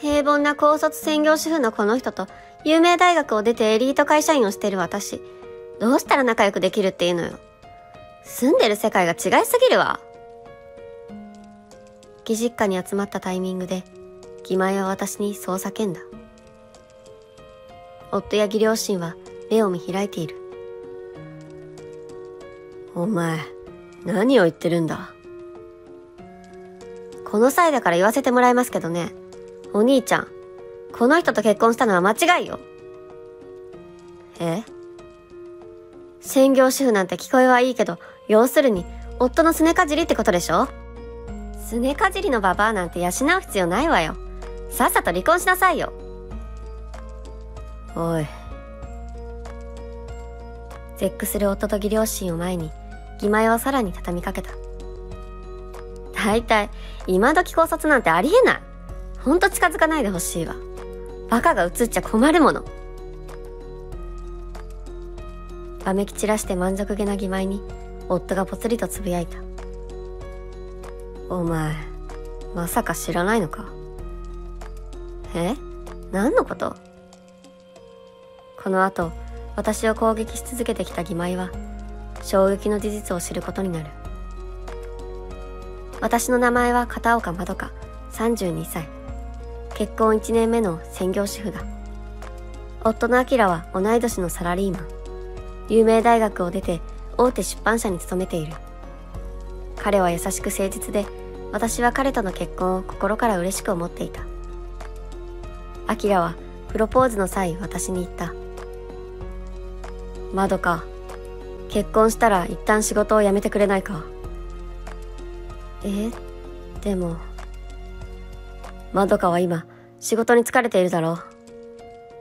平凡な高卒専業主婦のこの人と、有名大学を出てエリート会社員をしてる私。どうしたら仲良くできるっていうのよ。住んでる世界が違いすぎるわ。義実家に集まったタイミングで、義前は私にそう叫んだ。夫や義両親は目を見開いている。お前、何を言ってるんだこの際だから言わせてもらいますけどね。お兄ちゃん、この人と結婚したのは間違いよ。え？専業主婦なんて聞こえはいいけど、要するに、夫のすねかじりってことでしょ？すねかじりのババアなんて養う必要ないわよ。さっさと離婚しなさいよ。おい。絶句する夫と義両親を前に、義前はさらに畳みかけた。大体、今時考察なんてありえない。ほんと近づかないでほしいわ。バカが映っちゃ困るもの。わめき散らして満足げな義前に、夫がぽつりとつぶやいた。お前、まさか知らないのか？え？何のこと？この後、私を攻撃し続けてきた義妹は、衝撃の事実を知ることになる。私の名前は片岡まどか、32歳。結婚1年目の専業主婦だ。夫の明は同い年のサラリーマン。有名大学を出て大手出版社に勤めている。彼は優しく誠実で、私は彼との結婚を心から嬉しく思っていた。明はプロポーズの際私に言った。まどか、結婚したら一旦仕事を辞めてくれないかえ？でも、まどかは今、仕事に疲れているだろう。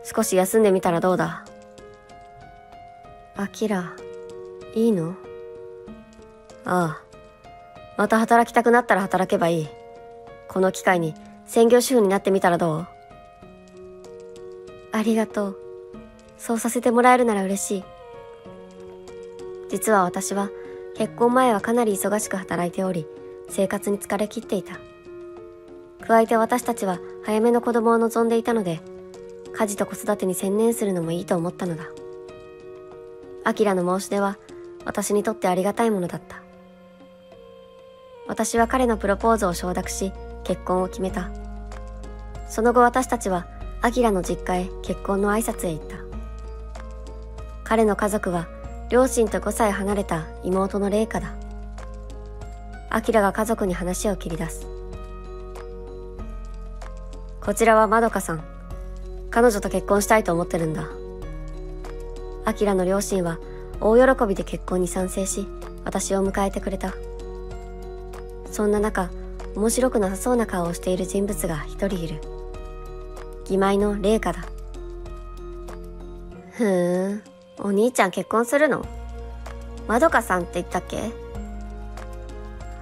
少し休んでみたらどうだ？あきら、いいの？ああ。また働きたくなったら働けばいい。この機会に専業主婦になってみたらどう？ありがとう。そうさせてもらえるなら嬉しい。実は私は結婚前はかなり忙しく働いており、生活に疲れ切っていた。加えて私たちは早めの子供を望んでいたので、家事と子育てに専念するのもいいと思ったのだ。アキラの申し出は私にとってありがたいものだった。私は彼のプロポーズを承諾し、結婚を決めた。その後私たちは、アキラの実家へ結婚の挨拶へ行った。彼の家族は両親と5歳離れた妹の麗華だ。アキラが家族に話を切り出す。こちらはまどかさん。彼女と結婚したいと思ってるんだ。アキラの両親は大喜びで結婚に賛成し、私を迎えてくれた。そんな中、面白くなさそうな顔をしている人物が一人いる。義妹の麗華だ。ふーん。お兄ちゃん結婚するの？まどかさんって言ったっけ？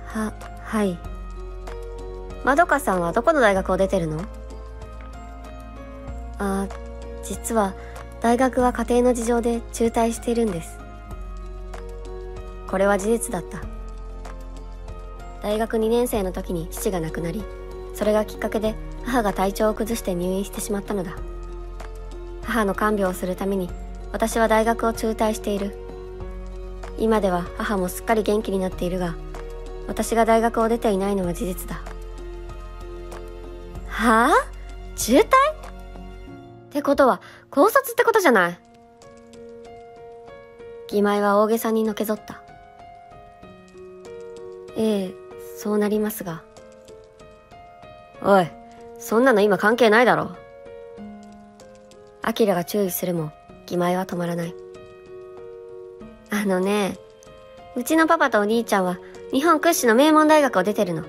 は、はい。まどかさんはどこの大学を出てるの？あ、実は大学は家庭の事情で中退しているんです。これは事実だった。大学2年生の時に父が亡くなり、それがきっかけで母が体調を崩して入院してしまったのだ。母の看病をするために私は大学を中退している。今では母もすっかり元気になっているが、私が大学を出ていないのは事実だ。はあ？中退？ってことは、考察ってことじゃない。義妹は大げさにのけぞった。ええ、そうなりますが。おい、そんなの今関係ないだろ。アキラが注意するも、義妹は止まらない。あのね、うちのパパとお兄ちゃんは日本屈指の名門大学を出てるの。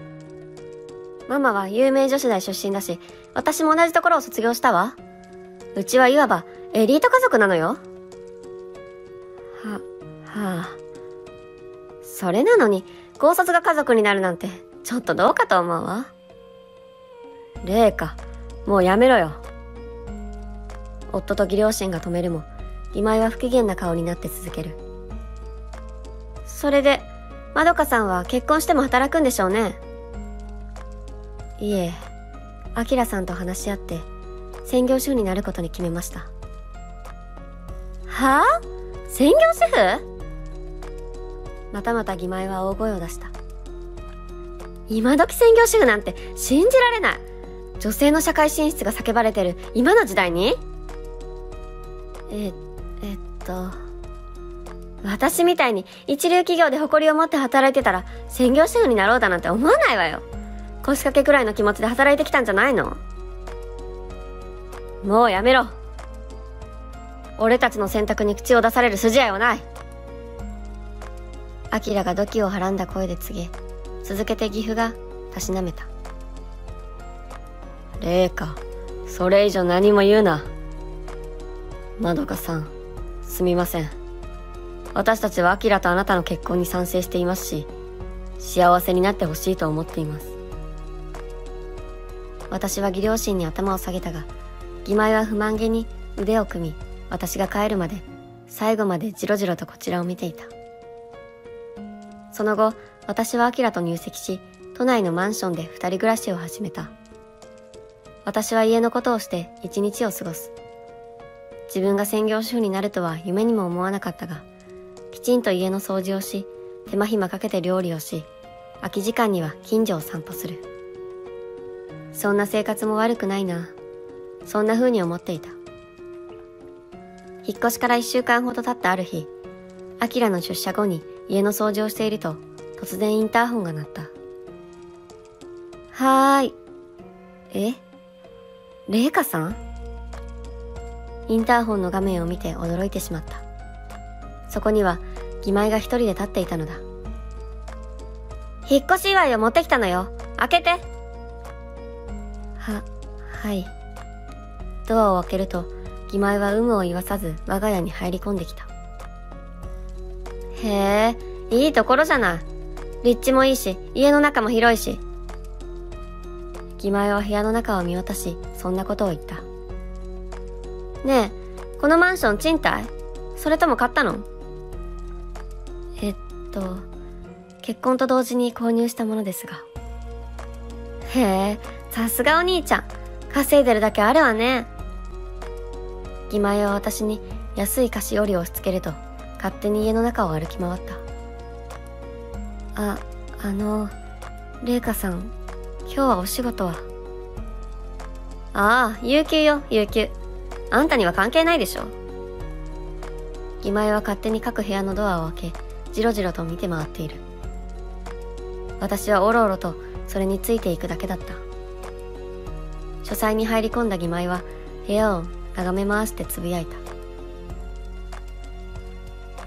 ママは有名女子大出身だし、私も同じところを卒業したわ。うちはいわばエリート家族なのよ。は、はあ。それなのに、高卒が家族になるなんて、ちょっとどうかと思うわ。麗華、もうやめろよ。夫と義両親が止めるも、今井は不機嫌な顔になって続ける。それで、まどかさんは結婚しても働くんでしょうね。いえ、アキラさんと話し合って専業主婦になることに決めました。はあ？専業主婦？またまた義前は大声を出した。今時専業主婦なんて信じられない。女性の社会進出が叫ばれてる。今の時代に？え、えっと、私みたいに一流企業で誇りを持って働いてたら専業主婦になろうだなんて思わないわよ。腰掛けくらいの気持ちで働いてきたんじゃないの？もうやめろ。俺たちの選択に口を出される筋合いはない。アキラが土器をはらんだ声で告げ、続けて岐阜がたしなめた。麗華、それ以上何も言うな。まどかさん、すみません。私たちはアキラとあなたの結婚に賛成していますし、幸せになってほしいと思っています。私は義両親に頭を下げたが、義前は不満げに腕を組み、私が帰るまで、最後までじろじろとこちらを見ていた。その後、私はアキラと入籍し、都内のマンションで二人暮らしを始めた。私は家のことをして一日を過ごす。自分が専業主婦になるとは夢にも思わなかったが、きちんと家の掃除をし、手間暇かけて料理をし、空き時間には近所を散歩する。そんな生活も悪くないな。そんな風に思っていた。引っ越しから一週間ほど経ったある日、アキラの出社後に家の掃除をしていると、突然インターホンが鳴った。はーい。え？レイカさん？インターホンの画面を見て驚いてしまった。そこには、義妹が一人で立っていたのだ。引っ越し祝いを持ってきたのよ。開けて。は、はい。ドアを開けると、義妹は有無を言わさず我が家に入り込んできた。へえ、いいところじゃない。立地もいいし、家の中も広いし。義妹は部屋の中を見渡し、そんなことを言った。ねえ、このマンション賃貸？それとも買ったの？えっと、結婚と同時に購入したものですが。へえ、さすがお兄ちゃん。稼いでるだけあるわね。義前は私に安い菓子折りを押し付けると、勝手に家の中を歩き回った。あ、あの、麗華さん、今日はお仕事は？ああ、有給よ、有給。あんたには関係ないでしょ。義前は勝手に各部屋のドアを開け、じろじろと見て回っている。私はおろおろとそれについていくだけだった。書斎に入り込んだ義前は部屋を眺め回してつぶやいた。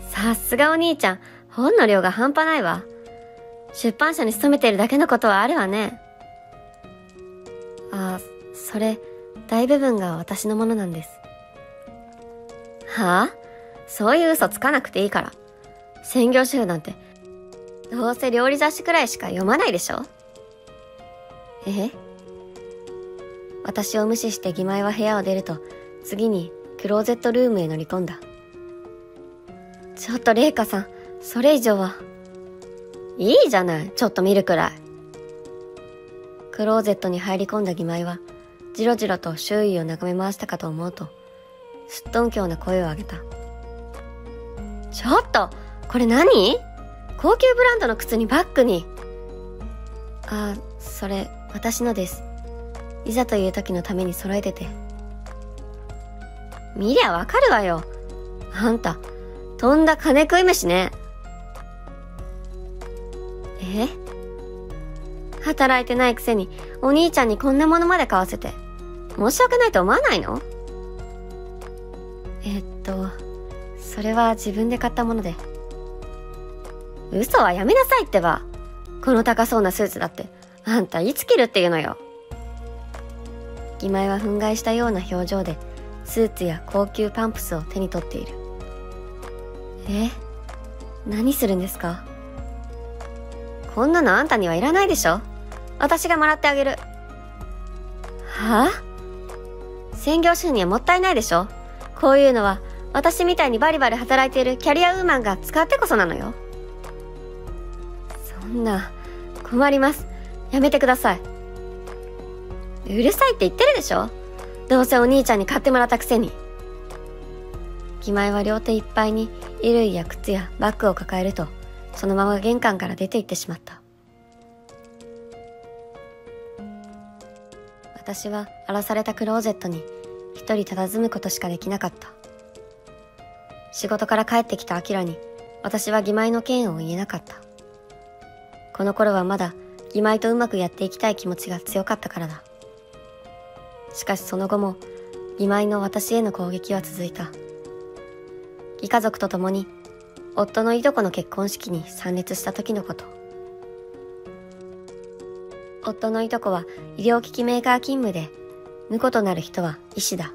さすがお兄ちゃん、本の量が半端ないわ。出版社に勤めているだけのことはあるわね。あ、それ、大部分が私のものなんです。はあ？そういう嘘つかなくていいから。専業主婦なんて、どうせ料理雑誌くらいしか読まないでしょ？え？私を無視して義前は部屋を出ると、次にクローゼットルームへ乗り込んだ。ちょっとレイカさん、それ以上は。いいじゃない、ちょっと見るくらい。クローゼットに入り込んだ義前は、じろじろと周囲を眺め回したかと思うと、すっとんきょうな声を上げた。ちょっとこれ何？高級ブランドの靴にバッグに。あ、それ、私のです。いざという時のために揃えてて。見りゃわかるわよ。あんた、とんだ金食い飯ね。え？働いてないくせにお兄ちゃんにこんなものまで買わせて。申し訳ないと思わないの？えっとそれは自分で買ったもので。嘘はやめなさいってば。この高そうなスーツだってあんたいつ着るっていうのよ。義前は憤慨したような表情でスーツや高級パンプスを手に取っているえ？何するんですか？こんなのあんたにはいらないでしょ？私がもらってあげる。はあ？専業主婦にはもったいないでしょ？こういうのは私みたいにバリバリ働いているキャリアウーマンが使ってこそなのよ。そんな、困ります。やめてください。うるさいって言ってるでしょ？どうせお兄ちゃんに買ってもらったくせに。義前は両手いっぱいに衣類や靴やバッグを抱えると、そのまま玄関から出て行ってしまった。私は荒らされたクローゼットに一人佇むことしかできなかった。仕事から帰ってきたアキラに私は義妹の件を言えなかった。この頃はまだ義妹とうまくやっていきたい気持ちが強かったからだ。しかしその後も義妹の私への攻撃は続いた。義家族と共に夫のいとこの結婚式に参列した時のこと。夫のいとこは医療機器メーカー勤務で、婿となる人は医師だ。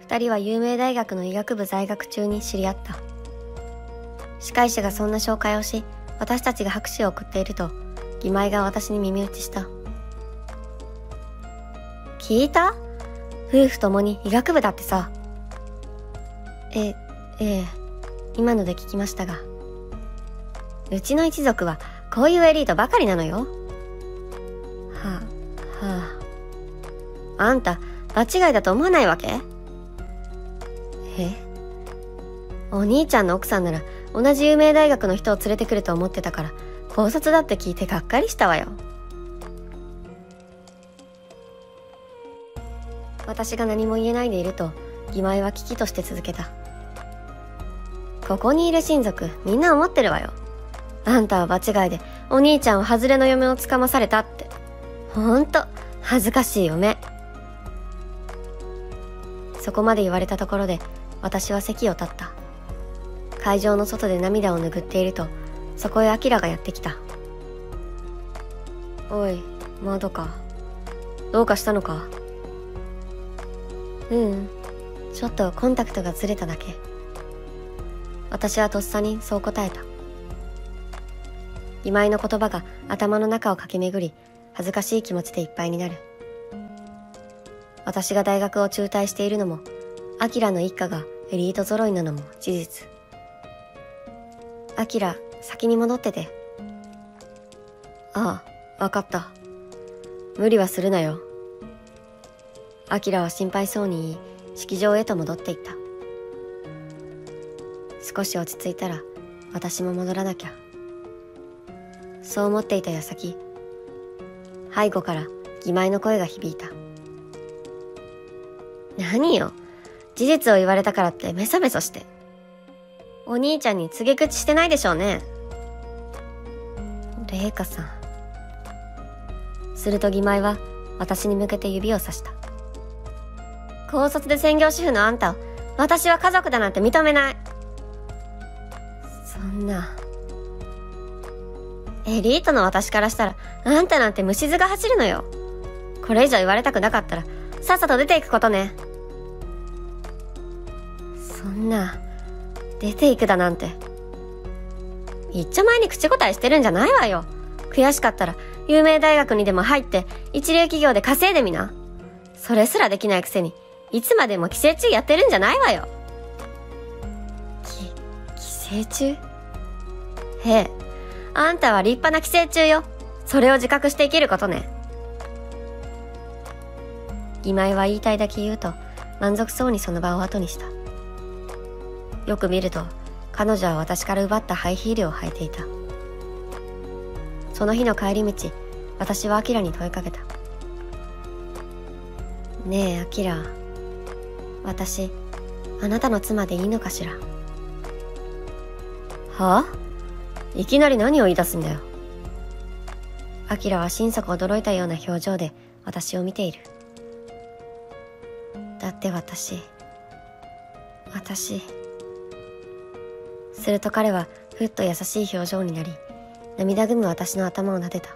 二人は有名大学の医学部在学中に知り合った。司会者がそんな紹介をし、私たちが拍手を送っていると、義妹が私に耳打ちした。聞いた？夫婦ともに医学部だってさ。え、ええ、今ので聞きましたが。うちの一族はこういうエリートばかりなのよ。はあ、はあ。あんた、場違いだと思わないわけ？え？お兄ちゃんの奥さんなら同じ有名大学の人を連れてくると思ってたから考察だって聞いてがっかりしたわよ私が何も言えないでいると義妹は危機として続けた。ここにいる親族みんな思ってるわよ。あんたは場違いでお兄ちゃんは外れの嫁をつかまされたって。ほんと恥ずかしい嫁そこまで言われたところで私は席を立った。会場の外で涙を拭っているとそこへアキラがやってきた。おいまどか。どうかしたのか？うん。ちょっとコンタクトがずれただけ。私はとっさにそう答えた。今井の言葉が頭の中を駆け巡り恥ずかしい気持ちでいっぱいになる。私が大学を中退しているのもアキラの一家がエリート揃いなのも事実。アキラ先に戻ってて。ああわかった。無理はするなよ。アキラは心配そうに式場へと戻っていった。少し落ち着いたら私も戻らなきゃ。そう思っていた矢先背後から義妹の声が響いた。何よ？事実を言われたからってメソメソして。お兄ちゃんに告げ口してないでしょうね。麗華さん。すると義妹は私に向けて指をさした。高卒で専業主婦のあんたを私は家族だなんて認めない。そんな。エリートの私からしたらあんたなんて虫図が走るのよ。これ以上言われたくなかったらさっさと出ていくことね。そんな出ていくだなんて。いっちゃ前に口答えしてるんじゃないわよ。悔しかったら有名大学にでも入って一流企業で稼いでみな。それすらできないくせにいつまでも寄生虫やってるんじゃないわよ。き寄生虫？へえ。あんたは立派な寄生虫よ。それを自覚して生きることね。今井は言いたいだけ言うと満足そうにその場を後にした。よく見ると彼女は私から奪ったハイヒールを履いていた。その日の帰り道私はアキラに問いかけた。ねえアキラ。私あなたの妻でいいのかしら？はあ？いきなり何を言い出すんだよ。アキラは心底驚いたような表情で私を見ている。だって私私すると彼はふっと優しい表情になり涙ぐむ私の頭を撫でた。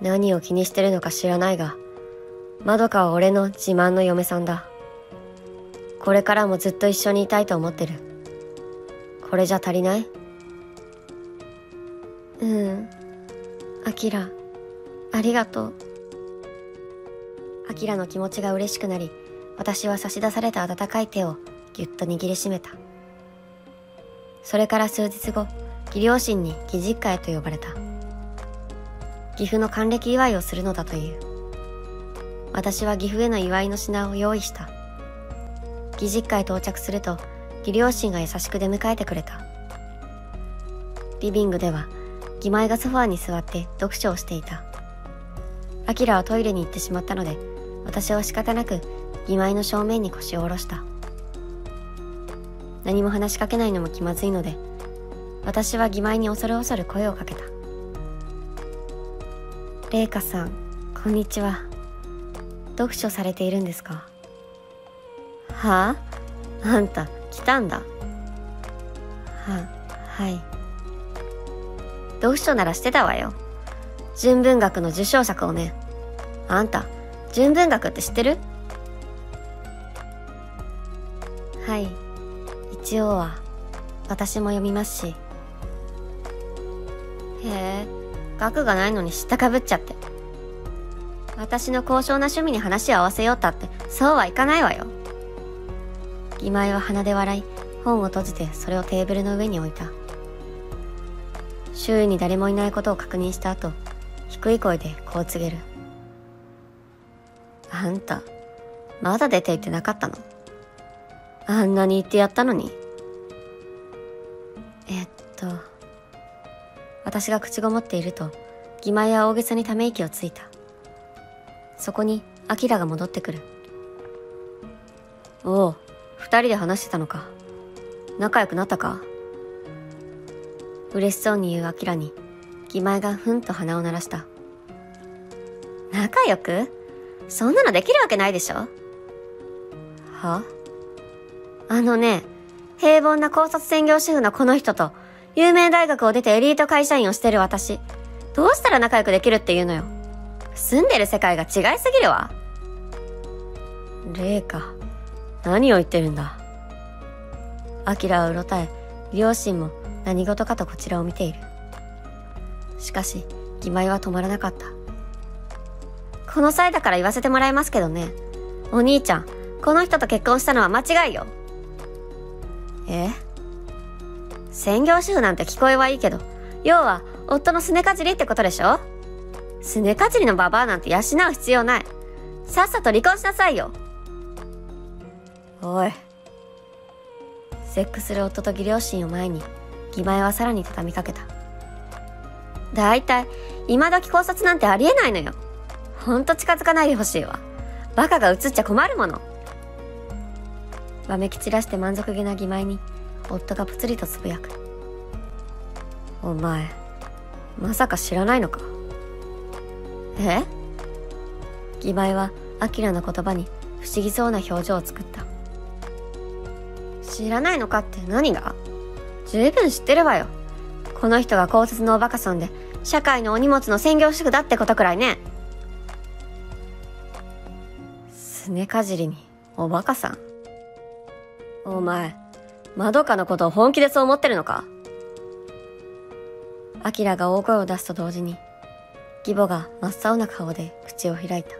何を気にしてるのか知らないがまどかは俺の自慢の嫁さんだ。これからもずっと一緒にいたいと思ってる。これじゃ足りない？うん。アキラありがとう。アキラの気持ちが嬉しくなり私は差し出された温かい手をぎゅっと握りしめた。それから数日後義両親に義実家へと呼ばれた。岐阜の還暦祝いをするのだという。私は岐阜への祝いの品を用意した。義実家へ到着すると、義両親が優しく出迎えてくれた。リビングでは、義妹がソファーに座って読書をしていた。アキラはトイレに行ってしまったので、私は仕方なく義妹の正面に腰を下ろした。何も話しかけないのも気まずいので、私は義妹に恐る恐る声をかけた。玲香さん、こんにちは。読書されて？いるんですかはああんた、来たんだ。は、はい。読書ならして？たわよ。純文学の受賞作をね。あんた、純文学って？知って？るはい。一応は、私も読みますし。へえ、学がないのに知ったかぶっちゃって？私の高尚な趣味に話を合わせようったって、そうはいかないわよ。義妹は鼻で笑い、本を閉じてそれをテーブルの上に置いた。周囲に誰もいないことを確認した後、低い声でこう告げる。あんた、まだ出て行ってなかったの？あんなに言ってやったのに。えっと、私が口ごもっていると、義妹は大げさにため息をついた。そこに、アキラが戻ってくる。おう、二人で話してたのか。仲良くなったか嬉しそうに言うアキラに、義妹がふんと鼻を鳴らした。仲良く？そんなのできるわけないでしょは？あのね、平凡な高卒専業主婦のこの人と、有名大学を出てエリート会社員をしてる私、どうしたら仲良くできるっていうのよ。住んでる世界が違いすぎるわ。レイカ、何を言ってるんだ。アキラはうろたえ、両親も何事かとこちらを見ている。しかし、義妹は止まらなかった。この際だから言わせてもらいますけどね。お兄ちゃん、この人と結婚したのは間違いよ。え？専業主婦なんて聞こえはいいけど、要は、夫のすねかじりってことでしょ？すねかじりのババアなんて養う必要ない。さっさと離婚しなさいよ。おい。絶句する夫と義両親を前に、義前はさらに畳みかけた。だいたい、今時考察なんてありえないのよ。ほんと近づかないでほしいわ。バカが映っちゃ困るもの。わめき散らして満足げな義前に、夫がぷつりとつぶやく。お前、まさか知らないのか？え？義前は、アキラの言葉に不思議そうな表情を作った。知らないのかって何が？十分知ってるわよ。この人が高卒のおバカさんで、社会のお荷物の専業主婦だってことくらいね。すねかじりに、おバカさん？お前、まどかのことを本気でそう思ってるのか？アキラが大声を出すと同時に、義母が真っ青な顔で口を開いた。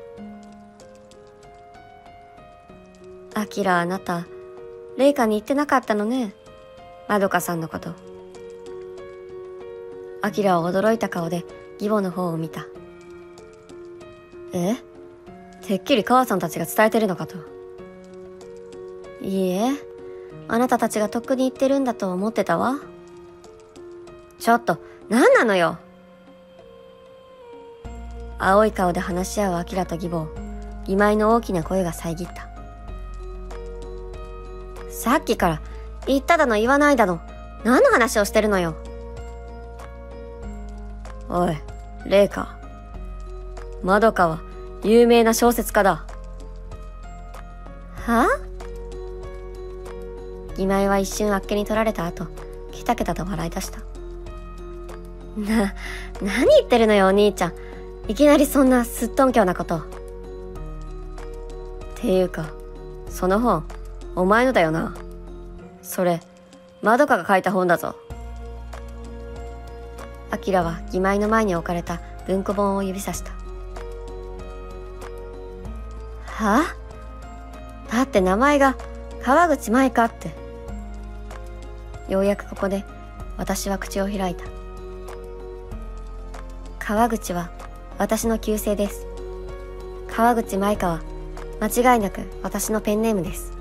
アキラあなた、レイカに言ってなかったのね。まどかさんのこと。アキラは驚いた顔で義母の方を見た。え？てっきり母さんたちが伝えてるのかと。いいえ、あなたたちがとっくに言ってるんだと思ってたわ。ちょっと、何なのよ青い顔で話し合うアキラと義母を、義妹の大きな声が遮った。さっきから言っただの言わないだの。何の話をしてるのよ。おい、レイカ。まどかは有名な小説家だ。は義妹は一瞬あっけに取られた後、ケタケタと笑い出した。な、何言ってるのよお兄ちゃん。いきなりそんなすっとんきょうなこと。っていうか、その本、お前のだよな。それ、まどかが書いた本だぞ。アキラは義妹の前に置かれた文庫本を指さした。はあ？だって名前が川口舞香って。ようやくここで私は口を開いた。川口は私の旧姓です。川口舞香は間違いなく私のペンネームです。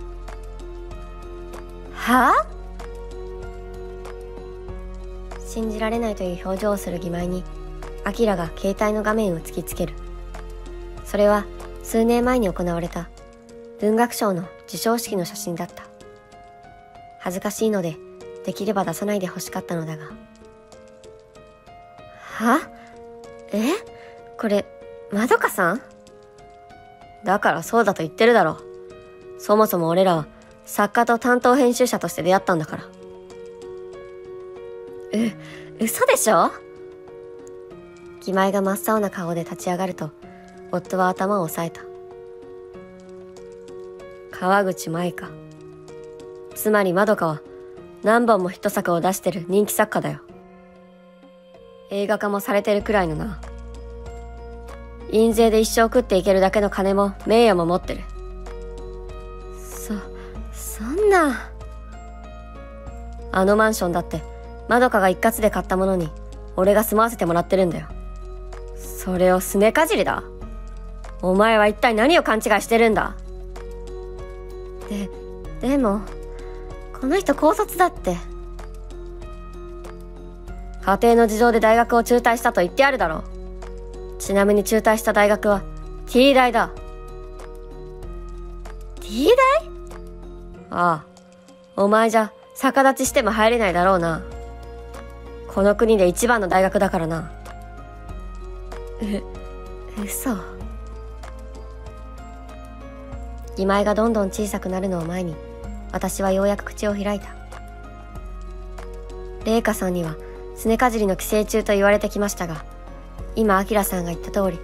はあ？信じられないという表情をする義妹に、アキラが携帯の画面を突きつける。それは数年前に行われた文学賞の授賞式の写真だった。恥ずかしいので、できれば出さないで欲しかったのだが。はえ？これ、まどかさん？だからそうだと言ってるだろ。そもそも俺らは作家と担当編集者として出会ったんだから。う、嘘でしょ？義妹が真っ青な顔で立ち上がると、夫は頭を押さえた。川口舞香。つまりまどかは何本もヒット作を出してる人気作家だよ。映画化もされてるくらいのな。印税で一生食っていけるだけの金も名誉も持ってる。そ、そんな。あのマンションだって、まどかが一括で買ったものに、俺が住まわせてもらってるんだよ。それをすねかじりだ。お前は一体何を勘違いしてるんだで、でも、この人高卒だって。家庭の事情で大学を中退したと言ってあるだろう。ちなみに中退した大学は T 大だ。T 大？ああ。お前じゃ逆立ちしても入れないだろうな。この国で一番の大学だからな。う、嘘。義妹がどんどん小さくなるのを前に、私はようやく口を開いた。麗華さんには、すねかじりの寄生虫と言われてきましたが、今、アキラさんが言った通り、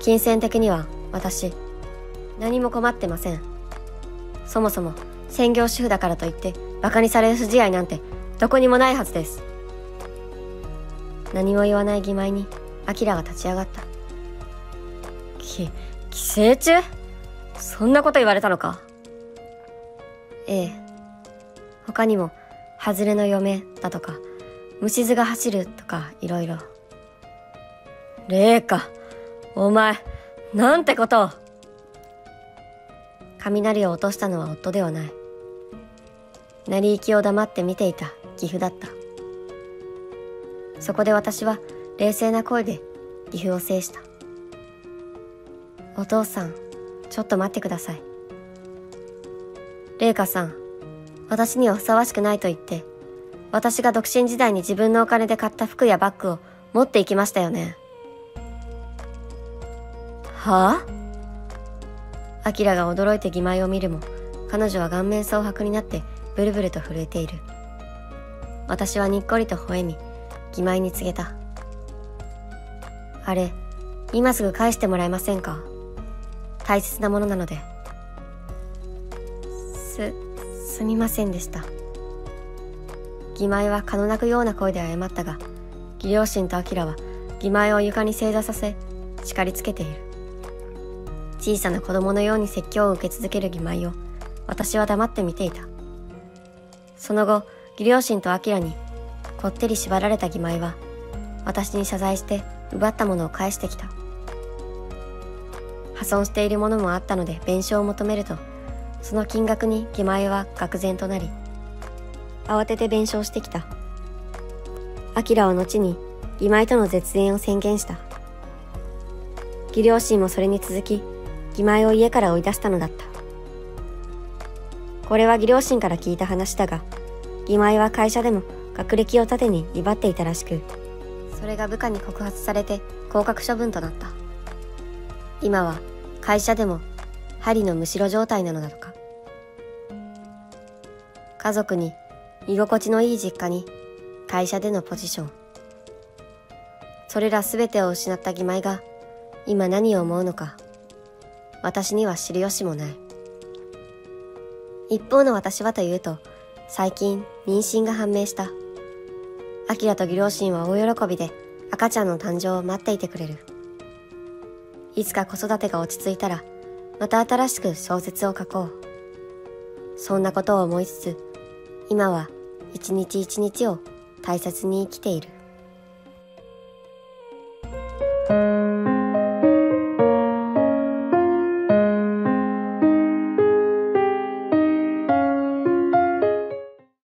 金銭的には、私、何も困ってません。そもそも、専業主婦だからといって、馬鹿にされる筋合いなんて、どこにもないはずです。何も言わない義妹に、アキラが立ち上がった。き、寄生虫？そんなこと言われたのか？ええ。他にも、外れの嫁だとか、虫図が走るとか、いろいろ。霊か、お前、なんてことを。雷を落としたのは夫ではない。成り行きを黙って見ていた岐阜だった。そこで私は冷静な声で岐阜を制した。お父さん、ちょっと待ってください。麗華さん、私にはふさわしくないと言って、私が独身時代に自分のお金で買った服やバッグを持って行きましたよね。はあ？アキラが驚いて義妹を見るも、彼女は顔面蒼白になってブルブルと震えている。私はにっこりと微笑み、義妹に告げた。あれ、今すぐ返してもらえませんか？大切なものなので。す、すみませんでした。義妹は蚊の鳴くような声で謝ったが、義両親と明は義妹を床に正座させ、叱りつけている。小さな子供のように説教を受け続ける義妹を、私は黙って見ていた。その後、義両親と明に、こってり縛られた義妹は、私に謝罪して奪ったものを返してきた。破損しているものもあったので弁償を求めると、その金額に義妹は愕然となり、慌てて弁償してきた。アキラは後に義妹との絶縁を宣言した。義両親もそれに続き、義妹を家から追い出したのだった。これは義両親から聞いた話だが、義妹は会社でも学歴を盾に威張っていたらしく、それが部下に告発されて降格処分となった。今は会社でも針のむしろ状態なのだとか。家族に居心地のいい実家に会社でのポジション。それらすべてを失った義妹が今何を思うのか私には知る由もない。一方の私はというと最近妊娠が判明した。アキラと義両親は大喜びで赤ちゃんの誕生を待っていてくれる。いつか子育てが落ち着いたらまた新しく小説を書こう。そんなことを思いつつ今は一日一日を大切に生きている。